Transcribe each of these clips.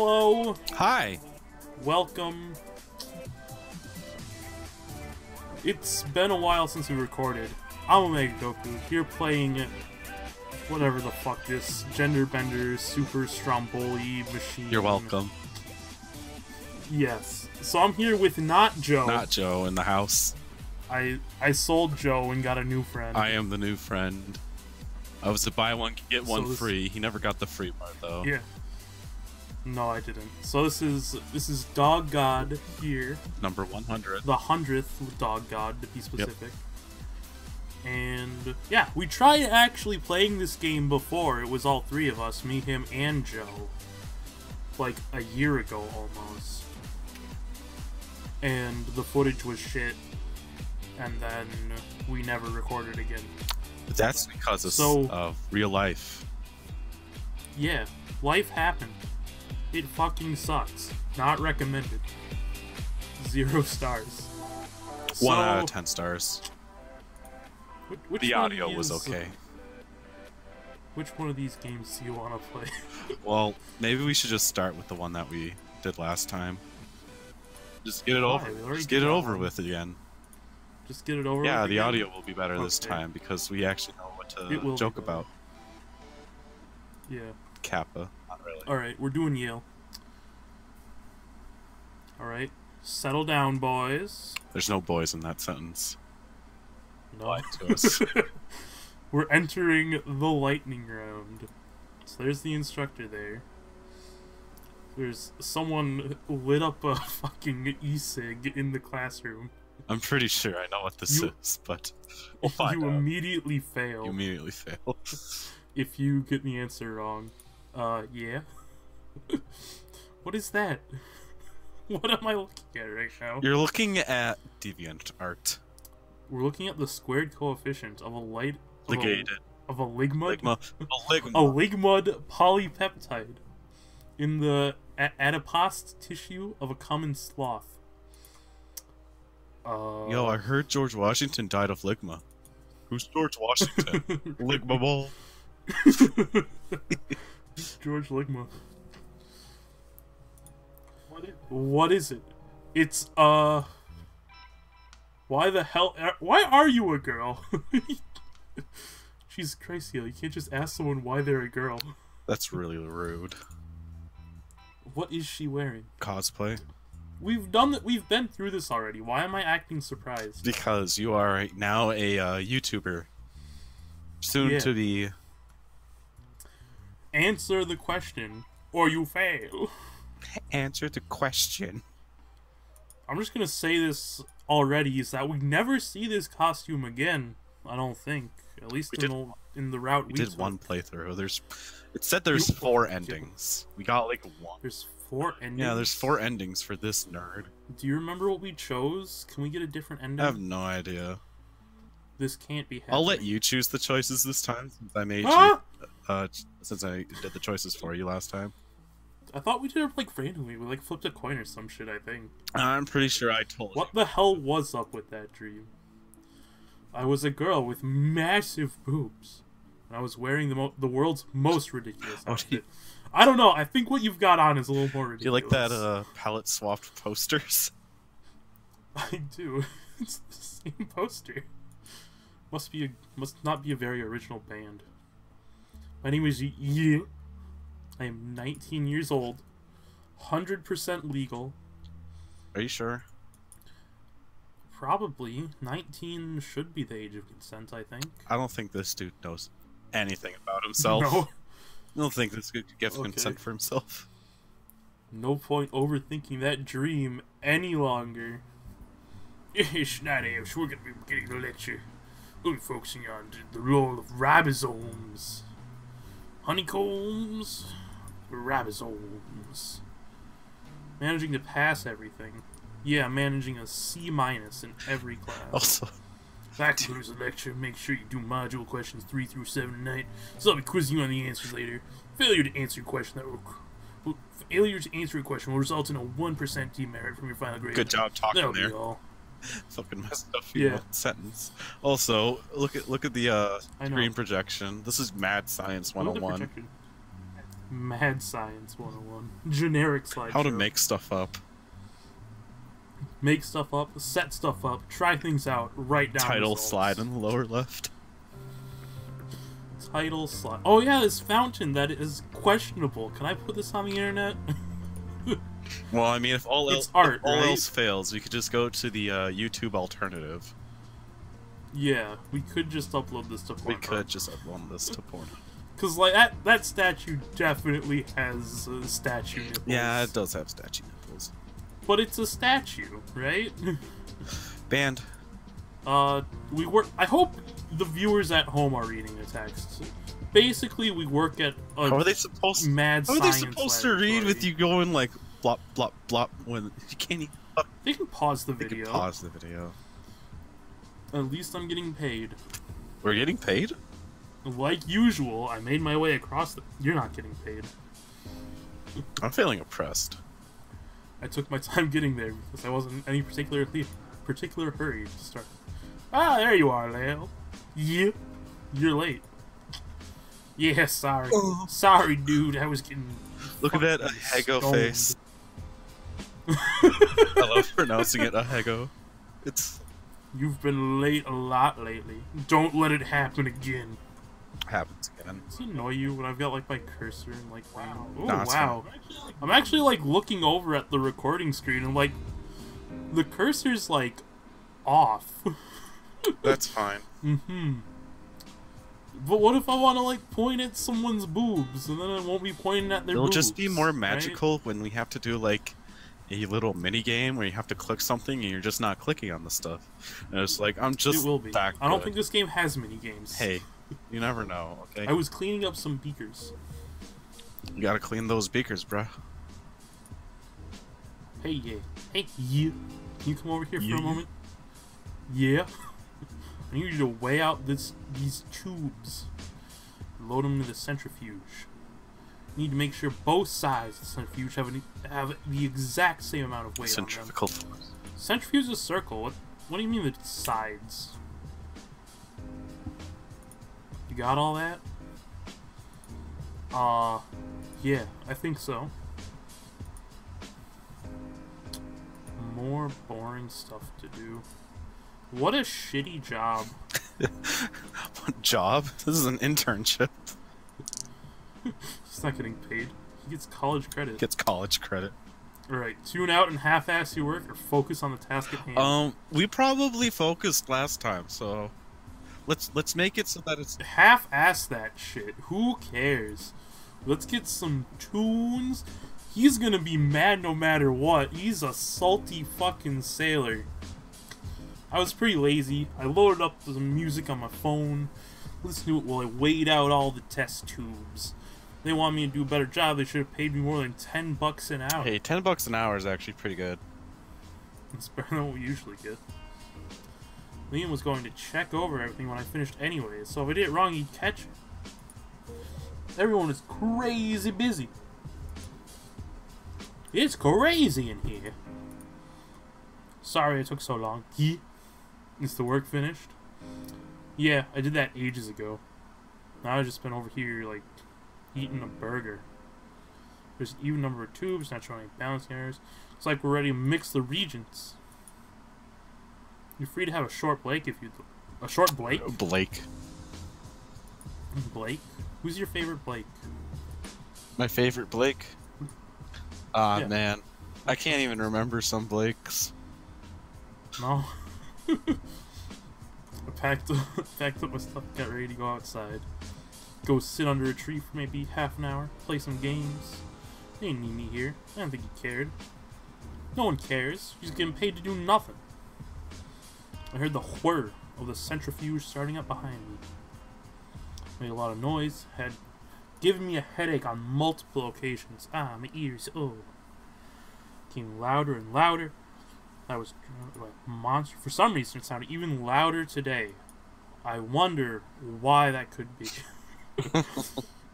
Hello, Hi. welcome. It's been a while since we recorded. I'm Omega Goku, here playing whatever the fuck this gender bender super stromboli machine. You're welcome. Yes. So I'm here with not Joe. Not Joe in the house. I I sold Joe and got a new friend. I am the new friend. I was to buy one get one So this- free. He never got the free part though. Yeah. No, I didn't. So this is this is Dog God here. Number 100. the hundredth dog god to be specific. Yep. And yeah, we tried actually playing this game before. It was all three of us, me, him, and Joe. Like a year ago almost. And the footage was shit. And then we never recorded again. But that's because of, So- of real life. Yeah, life happened. It fucking sucks. Not recommended. Zero stars. One out of 10 stars. which- which The one audio was is- okay. Which one of these games do you want to play? Well, maybe we should just start with the one that we did last time. Just get it Why? over. Just get it over one. with again. Just get it over. Yeah, with the again? audio will be better this time because we actually know what to joke about. Yeah. Kappa. All right, we're doing Yael. All right, settle down, boys. There's no boys in that sentence. No. To us. we're entering the lightning round. So there's the instructor there. There's someone lit up a fucking e-cig in the classroom. I'm pretty sure I know what this You- is, but we'll find you out. immediately fail You immediately fail. if you get the answer wrong. Uh, yeah. what is that? What am I looking at right now? You're looking at deviant art. We're looking at the squared coefficient of a light of a, Ligated. of a ligmud, Ligma. A ligma. a ligmud polypeptide in the a- adipose tissue of a common sloth. Uh, Yo, I heard George Washington died of ligma. Who's George Washington? ligma ball. George Ligma. What is it? It's uh. Why the hell? Why are you a girl? Jesus Christ, Neil, you can't just ask someone why they're a girl. That's really rude. What is she wearing? Cosplay. We've done that. We've been through this already. Why am I acting surprised? Because you are now a uh, YouTuber. Soon Yeah. to be. Answer the question, or you fail. Answer the question. I'm just gonna say this already: is that we never see this costume again. I don't think. At least We in did- the in the route We we, did took. one playthrough. There's. It said there's You- four endings. We got like one. There's four endings. Yeah, there's four endings for this nerd. Do you remember what we chose? Can we get a different ending? I have no idea. This can't be happening. I'll let you choose the choices this time since I made Ah! you. Uh, since I did the choices for you last time. I thought we did it like randomly. We like flipped a coin or some shit. I think. I'm pretty sure I told What the hell was up with that dream? I was a girl with massive boobs. And I was wearing the mo- the world's most ridiculous Oh, do you- I don't know. I think what you've got on is a little more ridiculous. Do you like that uh, palette swapped posters? I do. It's the same poster. Must be a, must not be a very original band. My name is Yi. I am 19 years old, 100% legal. Are you sure? Probably 19 should be the age of consent. I think. I don't think this dude knows anything about himself. No, I don't think this dude could give Okay. consent for himself. no point overthinking that dream any longer. It's 9 a.m., so we're gonna be beginning the lecture. We'll be focusing on the role of ribosomes. Honeycombs, ribosomes. Managing to pass everything. Yeah, managing a C minus in every class. Also, the lecture. Make sure you do module questions 3 through 7 tonight, so I'll be quizzing you on the answers later. Failure to answer a question that will, will failure to answer a question will result in a 1% demerit from your final grade. good job talking That'll there. be all. Fucking messed up Yeah. sentence. Also, look at look at the uh, screen projection. This is mad science Look at the 101. Mad Science 101. Generic slideshow. How to make stuff up. make stuff up, set stuff up, try things out, write down Title results. slide in the lower left. Title slide. Oh yeah, this fountain that is questionable. Can I put this on the internet? Well, I mean, if all It's else, art, all right? else fails, we could just go to the uh, YouTube alternative. yeah, we could just upload this to porn. We could just upload this to porn. Cause like that that statue definitely has uh, statue nipples. Yeah, it does have statue nipples. But it's a statue, right? Banned. Uh, we work. I hope the viewers at home are reading the text. Basically, we work at a How are they supposed? mad How are they supposed to read with you going like blop blop blop when you can't even They can pause the video. they can pause the video? At least I'm getting paid. We're getting paid. Like usual, I made my way across the. You're not getting paid. I'm feeling oppressed. I took my time getting there because I wasn't in any particular particular hurry to start. Ah, there you are, Lale. Yeah, you're late. Yeah, sorry. Oh. Sorry, dude. I was getting. Look at that fucking Ahego stoned. face. I love pronouncing it Ahego. It's You've been late a lot lately. Don't let it happen again. Happens again. Does it annoy you when I've got like my cursor and like wow? Oh Nah, wow! I'm actually like looking over at the recording screen and like the cursor's like off. That's fine. mm-hmm. But what if I want to like point at someone's boobs and then I won't be pointing at their It'll boobs? just be more right? magical when we have to do like a little mini game where you have to click something and you're just not clicking on the stuff. And it's like I'm just it will be. I don't good. think this game has mini games. Hey, you never know. Okay, I was cleaning up some beakers. you gotta clean those beakers, bruh. Hey, yeah. Hey, yeah. Can you come over here for a moment? Yeah. I need you to weigh out this these tubes. Load them into the centrifuge. You need to make sure both sides of the centrifuge have, an, have the exact same amount of weight. Centrifugal force. Centrifuge is a circle. What, what do you mean the sides? Got all that? Uh, yeah, I think so. More boring stuff to do. What a shitty job. What job? This is an internship. He's not getting paid. He gets college credit. Gets college credit. Alright, tune out and half-ass your work or focus on the task at hand. Um, we probably focused last time, so let's let's make it so that it's half-ass that shit. Who cares? Let's get some tunes. He's gonna be mad no matter what. He's a salty fucking sailor. I was pretty lazy. I loaded up the music on my phone, listened to it while I weighed out all the test tubes. They want me to do a better job. They should have paid me more than ten bucks an hour. hey, ten bucks an hour is actually pretty good. It's better than what we usually get. Liam was going to check over everything when I finished anyway, so if I did it wrong, he'd catch it. Everyone is crazy busy. It's crazy in here. Sorry it took so long. Is the work finished? Yeah, I did that ages ago. Now I've just been over here, like, eating a burger. There's even number of tubes, not showing any balancing errors. It's like we're ready to mix the regions. You're free to have a short Blake if you a short Blake. Blake, Blake. Who's your favorite Blake? my favorite Blake. Ah Yeah. man, I can't even remember some Blakes. No. I packed packed up my stuff, got ready to go outside. Go sit under a tree for maybe half an hour, play some games. They didn't need me here. I don't think he cared. No one cares. He's getting paid to do nothing. I heard the whir of the centrifuge starting up behind me. Made a lot of noise, had given me a headache on multiple occasions. Ah, my ears, oh. Came louder and louder. That was like monster. For some reason, it sounded even louder today. I wonder why that could be.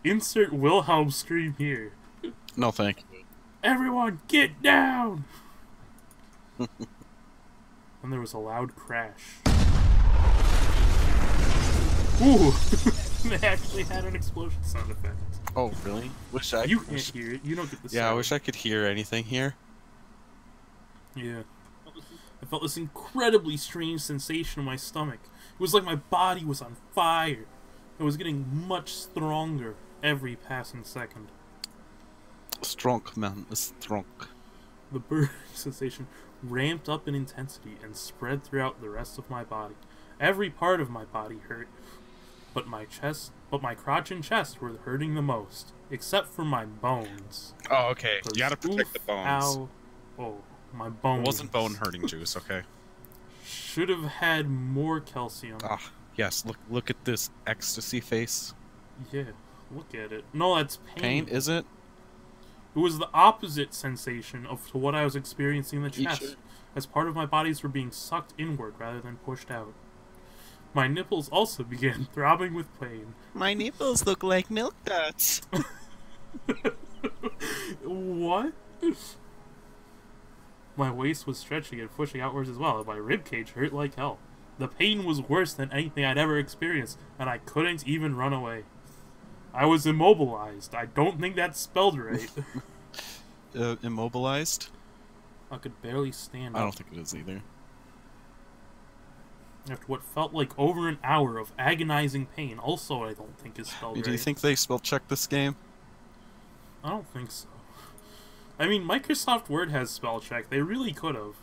Insert Wilhelm scream here. No, thank you. Everyone, get down! and there was a loud crash. Ooh! they actually had an explosion sound effect. Oh, really? Wish I. You can't wish- hear it. You don't get the Yeah, I wish I could hear anything here. Yeah. I felt this incredibly strange sensation in my stomach. It was like my body was on fire. It was getting much stronger every passing second. Strong, man. Strong. The burning sensation ramped up in intensity and spread throughout the rest of my body. Every part of my body hurt, but my chest, but my crotch and chest were hurting the most, except for my bones. Oh, okay. You gotta protect oof, the bones. Ow. Oh, my bones. It wasn't bone hurting juice, okay? Should have had more calcium. Ah, yes. Look, look at this ecstasy face. Yeah, look at it. No, that's pain. Pain, is it? It was the opposite sensation of to what I was experiencing in the chest, as part of my bodies were being sucked inward rather than pushed out. My nipples also began throbbing with pain. My nipples look like milk duds. what? My waist was stretching and pushing outwards as well, and my ribcage hurt like hell. The pain was worse than anything I'd ever experienced, and I couldn't even run away. I was immobilized. I don't think that's spelled right. Uh, immobilized? I could barely stand I don't think it is either. After what felt like over an hour of agonizing pain, also I don't think is spelled Do right. you think they spell check this game? I don't think so. I mean, Microsoft Word has spell check. They really could have.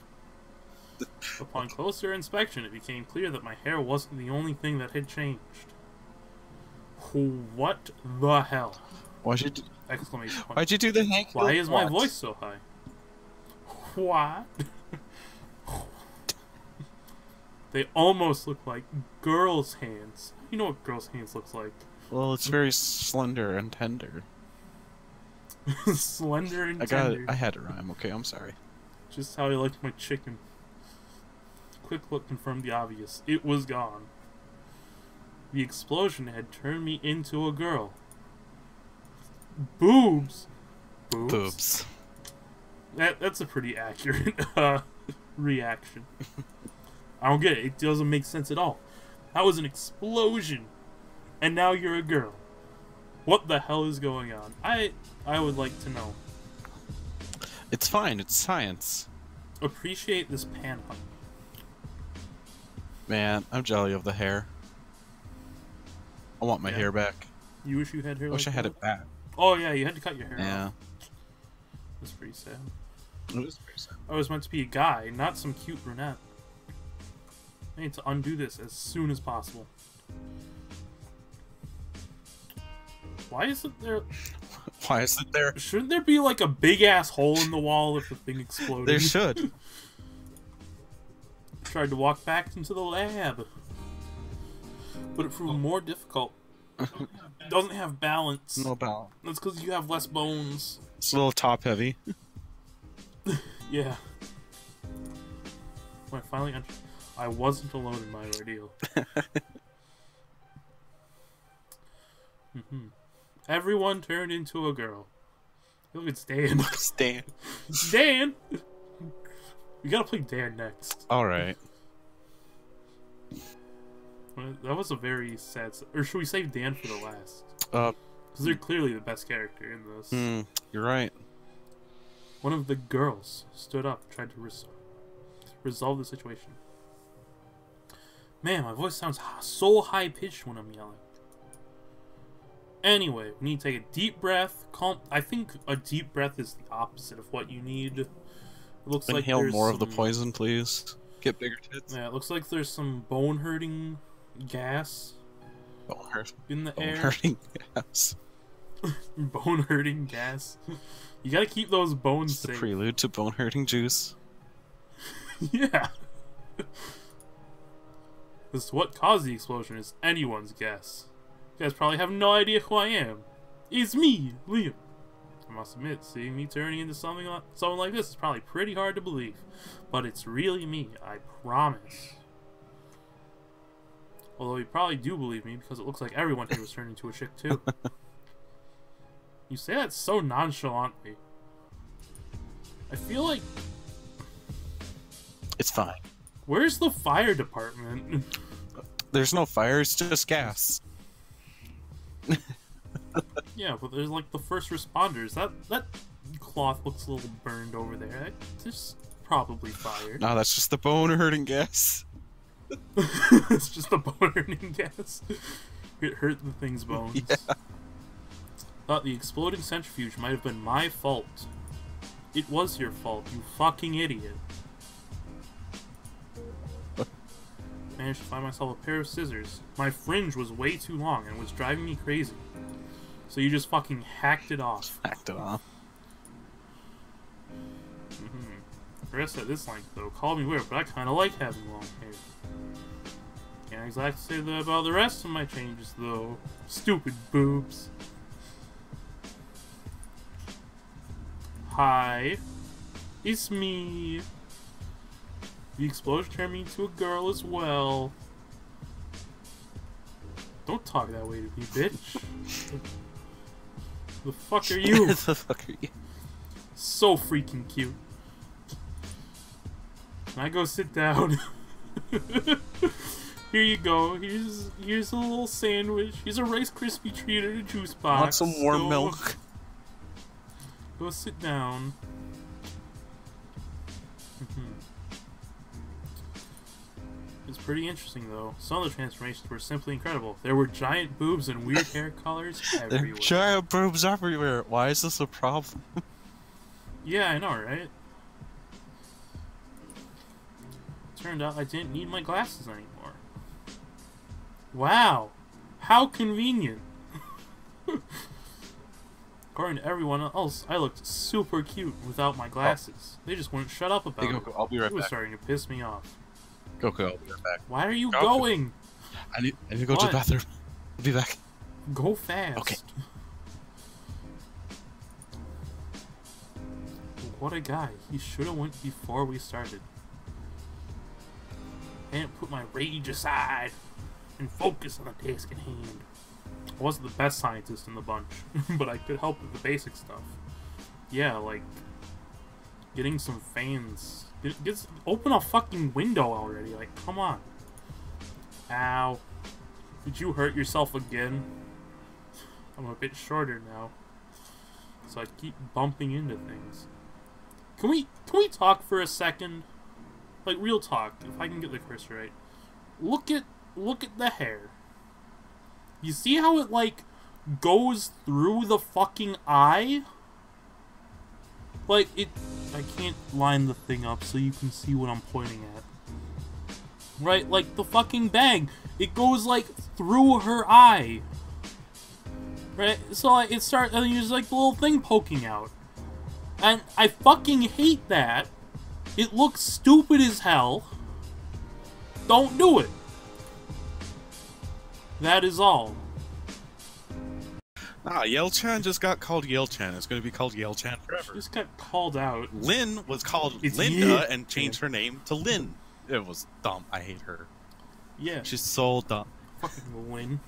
Upon closer inspection, it became clear that my hair wasn't the only thing that had changed. What the hell? Why'd you do, Exclamation point. why'd you do the Hank Why is my voice so high? What? they almost look like girls' hands. You know what girls' hands looks like? Well, it's very slender and tender. Slender and I got tender. it. I had to rhyme. Okay, I'm sorry. Just how I like my chicken. Quick look confirmed the obvious. It was gone. The explosion had turned me into a girl. Boobs. Boobs. Boobs. That that's a pretty accurate uh, reaction. I don't get it. It doesn't make sense at all. That was an explosion, and now you're a girl. What the hell is going on? I I would like to know. It's fine. It's science. Appreciate this pan. Man, I'm jelly of the hair. I want my Yeah. hair back. You wish you had hair. I wish I had that? it back. Oh yeah, you had to cut your hair Yeah. off. That's pretty sad. It was pretty sad. I was meant to be a guy, not some cute brunette. I need to undo this as soon as possible. Why isn't there? Why is it there? Shouldn't there be like a big ass hole in the wall if the thing exploded? There should. Tried to walk back into the lab, but it proved more difficult. Doesn't have balance. no balance. That's because you have less bones. It's a little top heavy. Yeah. When I finally entered, I wasn't alone in my ordeal. hmm Everyone turned into a girl. Look, it's Dan. Stan. Dan! We gotta play Dan next. All right. Well, That was a very sad. Or should we save Dan for the last? Uh, Because they're clearly the best character in this. hmm, you're right. One of the girls stood up, tried to res- resolve the situation. Man, my voice sounds so high pitched when I'm yelling. Anyway, we need to take a deep breath. Calm. I think a deep breath is the opposite of what you need. It looks like Inhale there's more of the poison, please. Get bigger tits. Yeah, it looks like there's some bone hurting gas Bone hurt. in the Bone air. hurting. gas. Bone hurting gas. You gotta keep those bones It's the safe. prelude to bone hurting juice. yeah. This to what caused the explosion is anyone's guess. You guys probably have no idea who I am. It's me, Liam. I must admit, seeing me turning into something like, someone like this is probably pretty hard to believe. But it's really me, I promise. Although you probably do believe me because it looks like everyone here was turning into a chick too. you say that so nonchalantly. I feel like It's fine. Where's the fire department? There's no fire. It's just gas. yeah, but there's like the first responders. That that cloth looks a little burned over there. Just probably fire. No, that's just the bone hurting gas. it's just bone hurting gas. It hurt the thing's bones. Yeah. Thought the exploding centrifuge might have been my fault. It was your fault, you fucking idiot. Managed to find myself a pair of scissors. My fringe was way too long and was driving me crazy. So you just fucking hacked it off. Hacked it off. Mm-hmm. Rest at this length, though. Call me weird, but I kind of like having long hair. Can't exactly say that about the rest of my changes, though. Stupid boobs. Hi. It's me. The explosion turned me into a girl as well. Don't talk that way to me, bitch. the fuck are you? the fuck are you? so freaking cute. Can I go sit down? Here you go. Here's here's a little sandwich. Here's a Rice Krispie treat and a juice box. Want some warm Go- milk? Go sit down. It's pretty interesting though. Some of the transformations were simply incredible. There were giant boobs and weird hair colors everywhere. giant boobs everywhere. Why is this a problem? Yeah, I know, right? Turned out I didn't need my glasses anymore. Wow, how convenient. According to everyone else, I looked super cute without my oh. glasses. They just wouldn't shut up about Hey, it. I'll be right It was back. starting to piss me off. Goku, I'll be right back. Why are you Goku. going? I need, I need to go to the bathroom. I'll be back. Go fast. Okay. What a guy. He should have went before we started. And put my rage aside and focus on the task at hand. I wasn't the best scientist in the bunch, but I could help with the basic stuff. Yeah, like getting some fans. Get, open a fucking window already. Like, come on. Ow. Did you hurt yourself again? I'm a bit shorter now. So I keep bumping into things. Can we can we talk for a second? Like real talk, if I can get the cursor right. Look at look at the hair. You see how it like goes through the fucking eye? Like it I can't line the thing up so you can see what I'm pointing at. Right, like the fucking bang. It goes like through her eye. Right? So like, it starts and there's like the little thing poking out. And I fucking hate that. It looks stupid as hell. Don't do it. That is all. Ah, Yel-chan just got called Yel-chan. It's going to be called Yel-chan She forever. just got called out. Lin was called It's Linda Ye- and changed her name to Lin. It was dumb. I hate her. Yeah, She's so dumb. fucking Lynn.